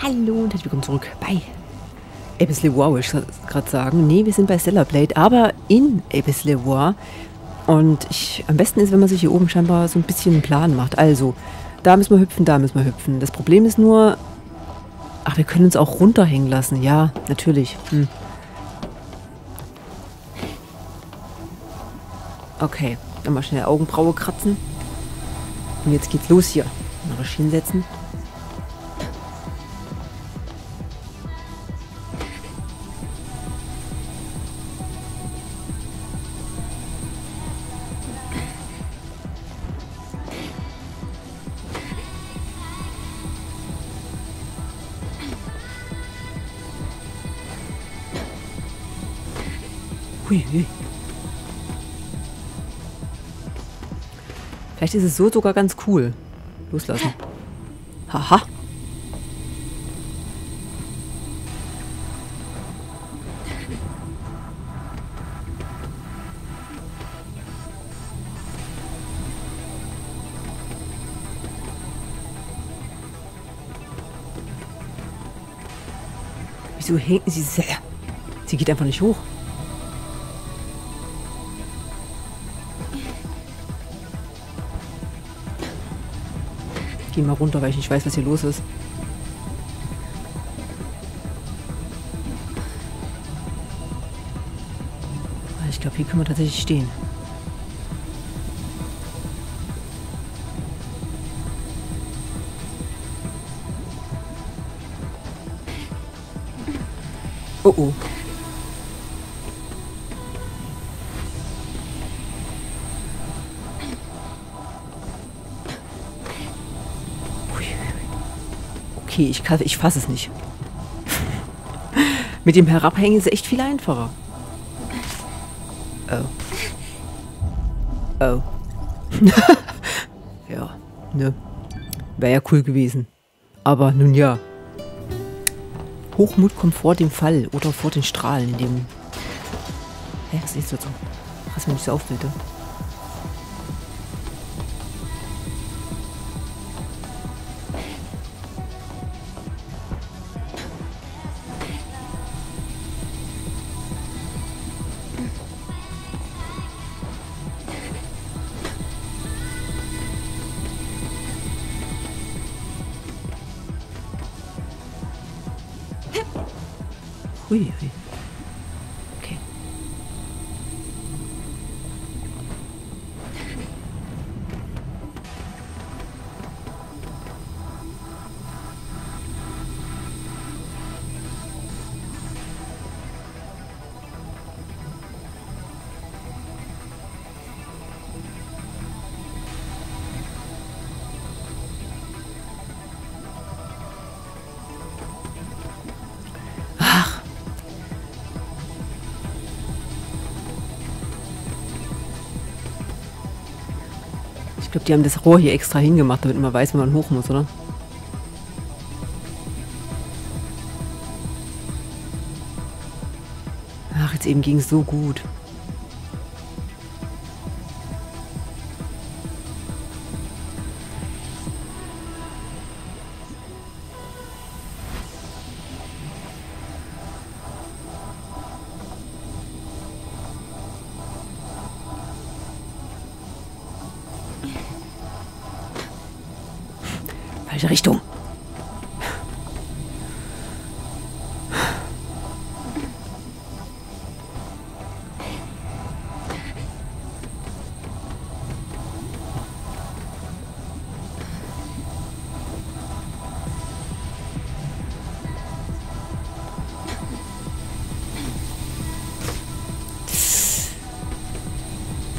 Hallo und herzlich willkommen zurück bei Abyss Le War, wollte ich gerade sagen. Nee, wir sind bei Stellar Blade, aber in Abyss Le War. Und ich, am besten ist, wenn man sich hier oben scheinbar so ein bisschen einen Plan macht. Also, da müssen wir hüpfen, da müssen wir hüpfen. Das Problem ist nur... Ach, wir können uns auch runterhängen lassen. Ja, natürlich. Hm. Okay, dann mal schnell Augenbraue kratzen. Und jetzt geht's los hier. Mal hinsetzen. Hui, hui. Vielleicht ist es so sogar ganz cool. Loslassen. Haha. Wieso hängt sie sehr? Sie geht einfach nicht hoch. Gehe mal runter, weil ich nicht weiß, was hier los ist. Ich glaube, hier können wir tatsächlich stehen. Oh oh. Okay, ich, ich fasse es nicht. Mit dem Herabhängen ist es echt viel einfacher. Oh. Oh. ja, ne. Wäre ja cool gewesen. Aber nun ja. Hochmut kommt vor dem Fall oder vor den Strahlen, dem... Hä, was ist das so? Pass mir nicht so auf, Ich glaube, die haben das Rohr hier extra hingemacht, damit man weiß, wenn man hoch muss, oder? Ach, jetzt eben ging es so gut. Falsche Richtung.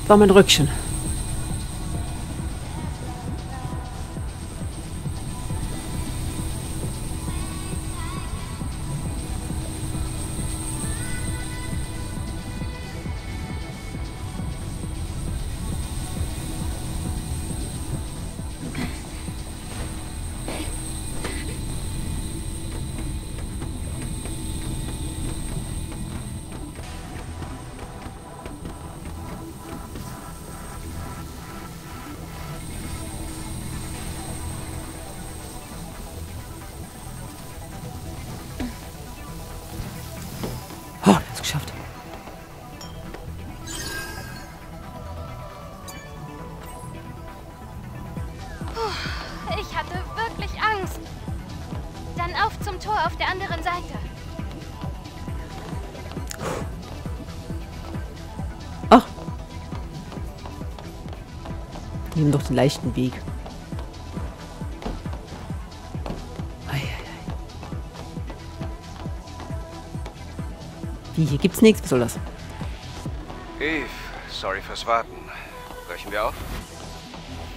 war mein Rückchen. Nehmen doch den leichten Weg. Wie, hier gibt's nichts? Was soll das? Eve, sorry fürs Warten. Brechen wir auf?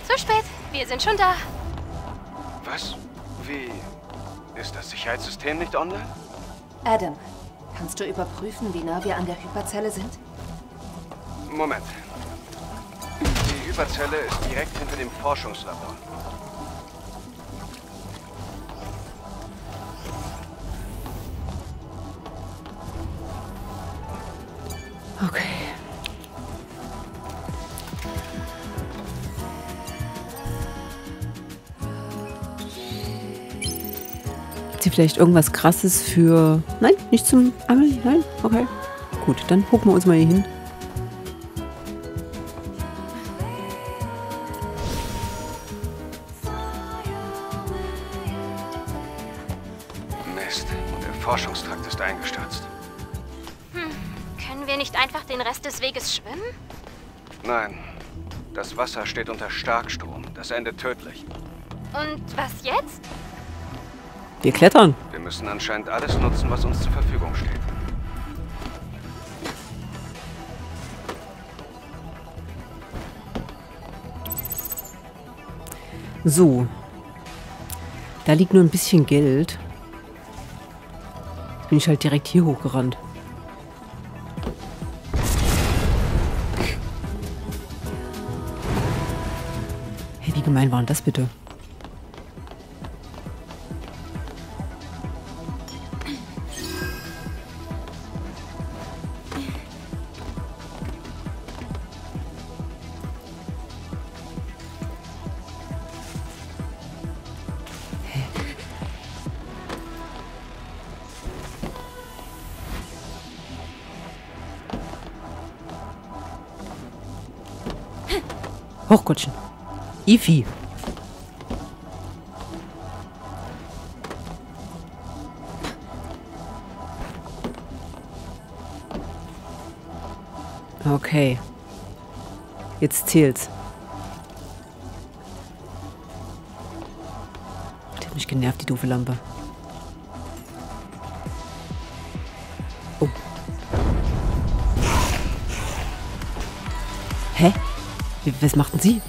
Zu spät. Wir sind schon da. Was? Wie? Ist das Sicherheitssystem nicht online? Adam, kannst du überprüfen, wie nah wir an der Hyperzelle sind? Moment. Die Hyperzelle ist direkt hinter dem Forschungslabor. Okay. Gibt hier vielleicht irgendwas krasses für... Nein, nicht zum Angeln? Nein? Okay. Gut, dann gucken wir uns mal hier hin. Steht unter Starkstrom. Das endet tödlich. Und was jetzt? Wir klettern. Wir müssen anscheinend alles nutzen, was uns zur Verfügung steht. So. Da liegt nur ein bisschen Geld. Jetzt bin ich halt direkt hier hochgerannt. Gemein war das bitte? Hochgottchen. Ifi. Okay. Jetzt zählt's. Die hat mich genervt, die doofe Lampe. Oh. Hä? Was machten Sie?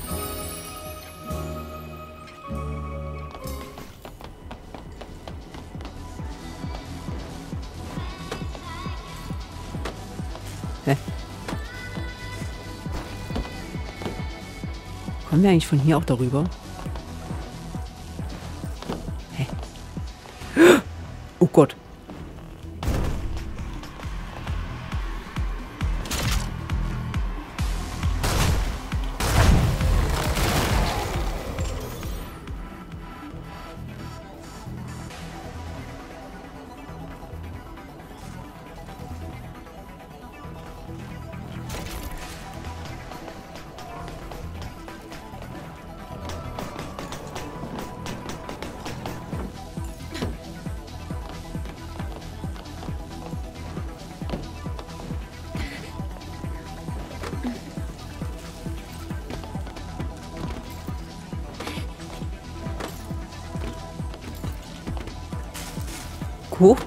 Kommen wir eigentlich von hier auch darüber? Hä? Oh Gott. Hoch.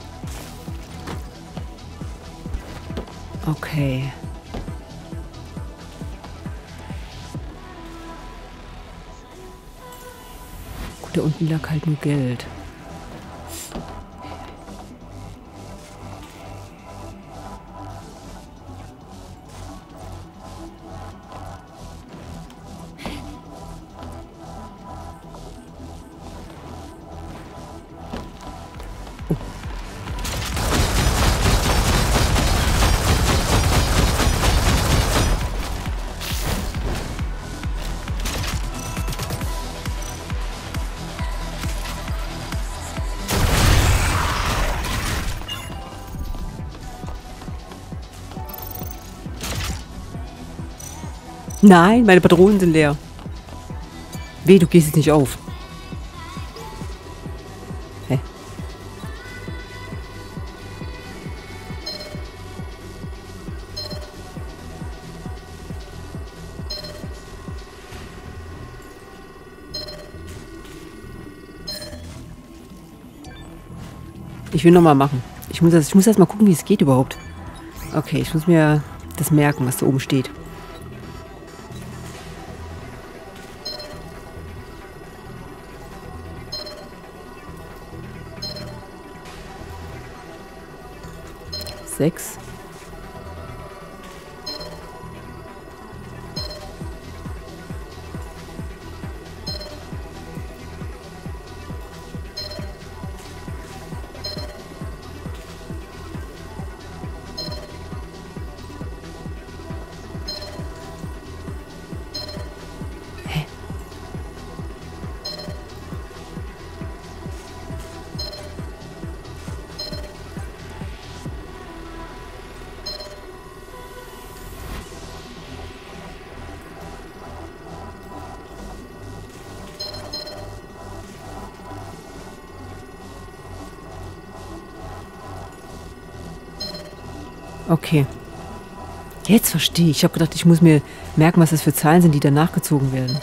Okay. Gut, da unten lag halt nur Geld. Nein, meine Patronen sind leer. Weh, du gehst jetzt nicht auf. Hä? Ich will nochmal machen. Ich muss, das, ich muss erst mal gucken, wie es geht überhaupt. Okay, ich muss mir das merken, was da oben steht. 6 Okay. Jetzt verstehe ich. Ich habe gedacht, ich muss mir merken, was das für Zahlen sind, die da nachgezogen werden.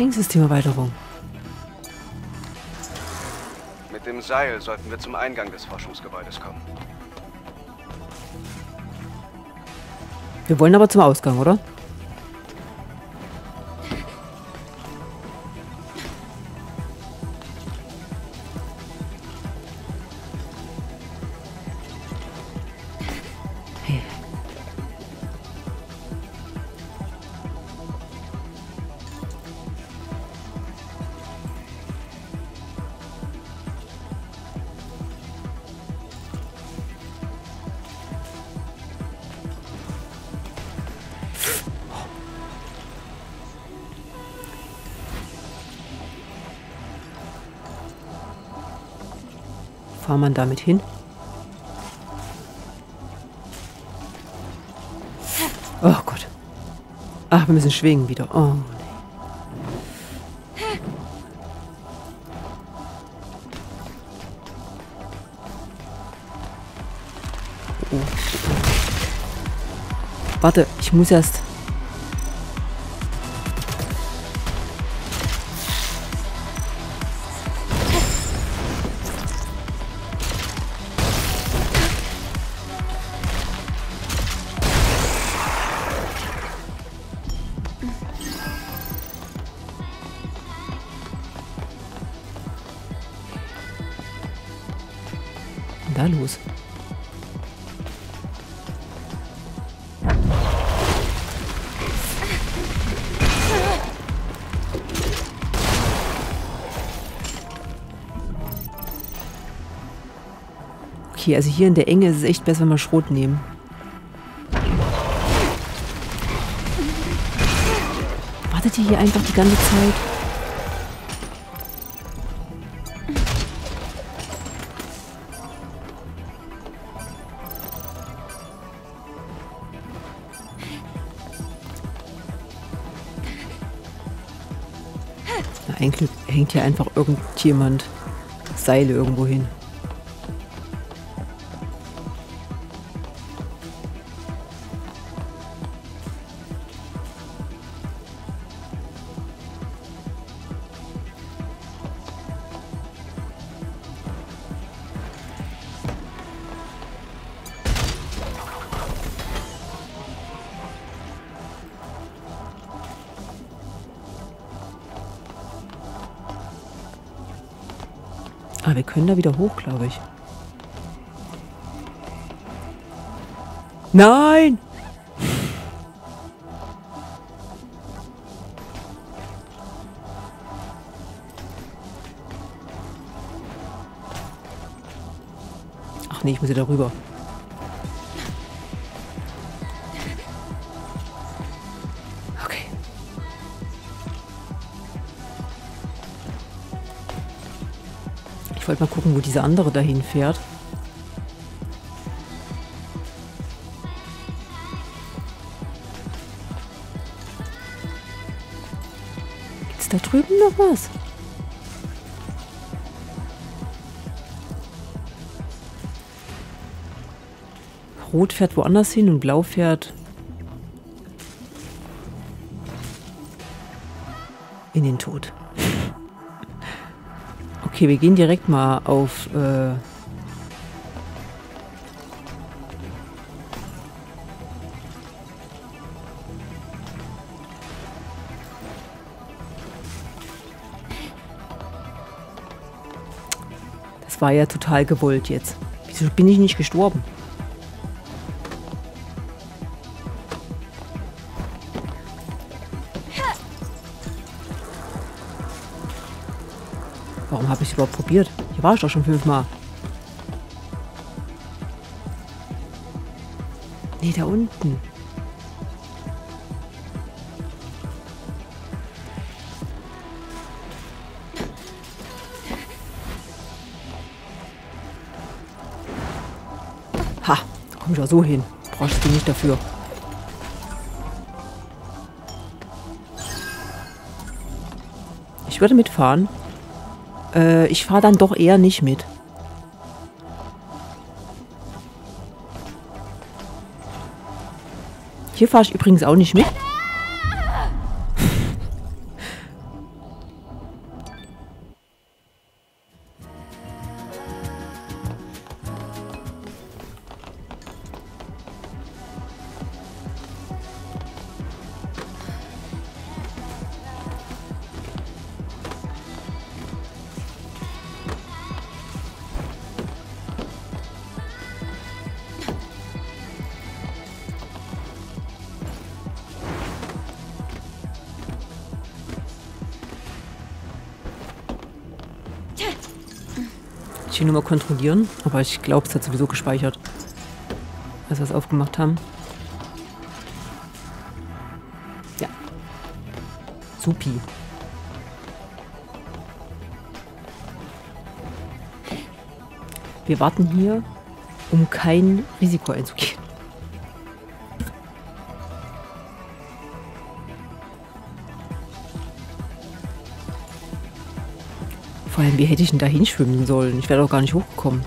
Trainingssystemerweiterung. Mit dem Seil sollten wir zum Eingang des Forschungsgebäudes kommen. Wir wollen aber zum Ausgang, oder? Fahr man damit hin? Oh Gott. Ach, wir müssen schwingen wieder. Oh, nee. Oh. Warte, ich muss erst. Okay, also hier in der Enge ist es echt besser, wenn wir Schrot nehmen. Wartet ihr hier einfach die ganze Zeit? Eigentlich hängt hier einfach irgendjemand Seile irgendwo hin. Aber wir können da wieder hoch, glaube ich. Nein! Ach nee, ich muss hier darüber. Wollte mal gucken, wo diese andere dahin fährt. Gibt's da drüben noch was? Rot fährt woanders hin und Blau fährt in den Tod. Okay, wir gehen direkt mal auf... Äh das war ja total gewollt jetzt. Wieso bin ich nicht gestorben? Warum habe ich es überhaupt probiert? Hier war ich doch schon fünfmal. Nee, da unten. Ha, da komme ich auch so hin. Brauchst du nicht dafür. Ich würde mitfahren. Äh, ich fahre dann doch eher nicht mit. Hier fahre ich übrigens auch nicht mit. Will nur mal kontrollieren, aber ich glaube, es hat sowieso gespeichert, als wir es aufgemacht haben. Ja. Supi. Wir warten hier, um kein Risiko einzugehen. Vor allem, wie hätte ich denn da hinschwimmen sollen? Ich wäre doch gar nicht hochgekommen.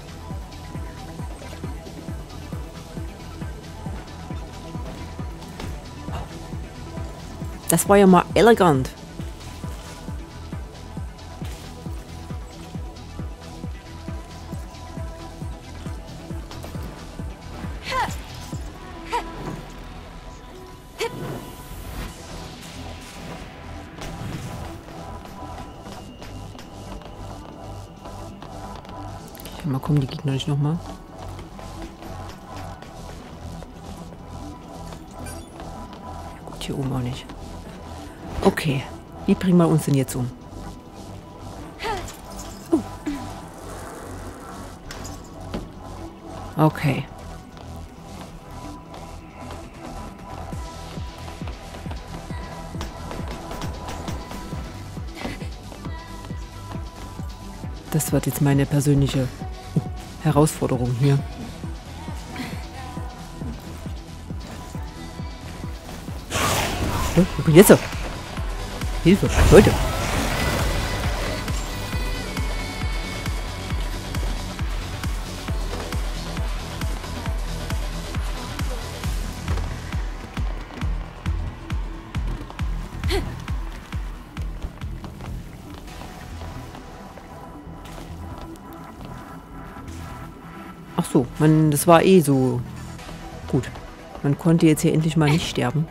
Das war ja mal elegant. Mal kommen die Gegner nicht nochmal. Gut, hier oben auch nicht. Okay, wie bringen wir uns denn jetzt um? Oh. Okay. Das wird jetzt meine persönliche Herausforderung hier. Wo bin ich jetzt? Hilfe, Leute. So, man, das war eh so gut. Man konnte jetzt hier endlich mal nicht sterben.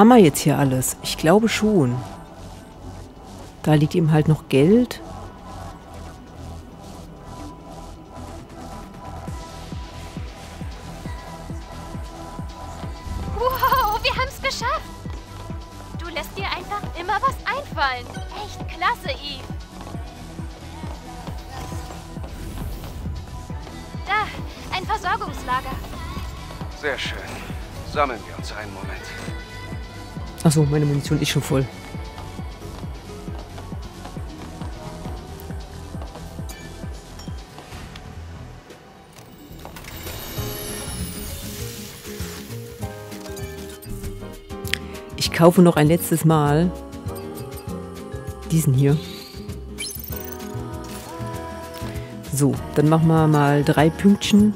Haben wir jetzt hier alles? Ich glaube schon. Da liegt ihm halt noch Geld. Wow, wir haben es geschafft. Du lässt dir einfach immer was einfallen. Echt klasse, Eve. Da, ein Versorgungslager. Sehr schön. Sammeln wir uns einen Moment. Achso, meine Munition ist schon voll. Ich kaufe noch ein letztes Mal diesen hier. So, dann machen wir mal drei Pünktchen.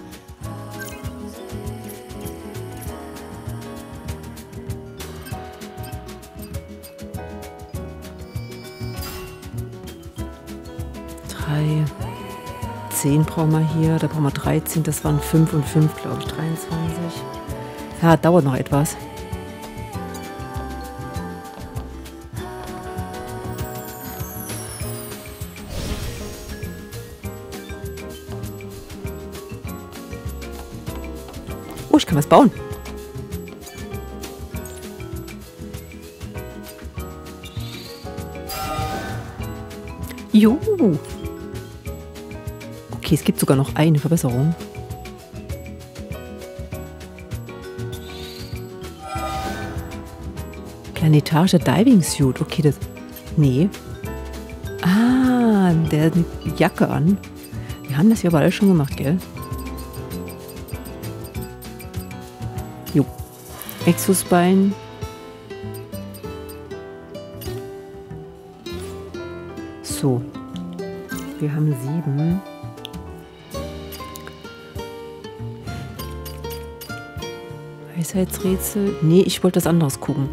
10 brauchen wir hier, da brauchen wir 13, das waren 5 und 5, glaube ich, 23. Ja, dauert noch etwas. Oh, ich kann was bauen. Juhu. Okay, es gibt sogar noch eine Verbesserung. Planetarischer Diving Suit. Okay, das. Nee. Ah, der hat eine Jacke an. Wir haben das ja aber alles schon gemacht, gell? Jo. Exosbein. So. Wir haben sieben. Weisheitsrätsel. Nee, ich wollte das anderes gucken.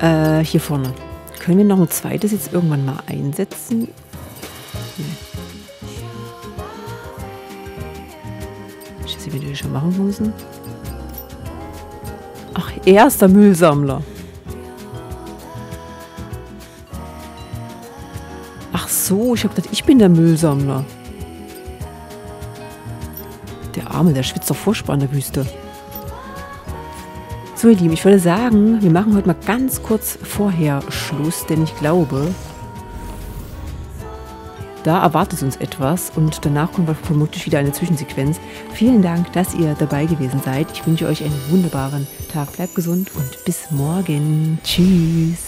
Äh, hier vorne. Können wir noch ein zweites jetzt irgendwann mal einsetzen? Nee. Ich weiß nicht, wie die das schon machen müssen. Ach, erster Müllsammler. Ach so, ich habe gedacht, ich bin der Müllsammler. Der Arme, der schwitzt doch in der Wüste. So, ihr Lieben, ich würde sagen, wir machen heute mal ganz kurz vorher Schluss, denn ich glaube, da erwartet uns etwas und danach kommt vermutlich wieder eine Zwischensequenz. Vielen Dank, dass ihr dabei gewesen seid. Ich wünsche euch einen wunderbaren Tag. Bleibt gesund und bis morgen. Tschüss.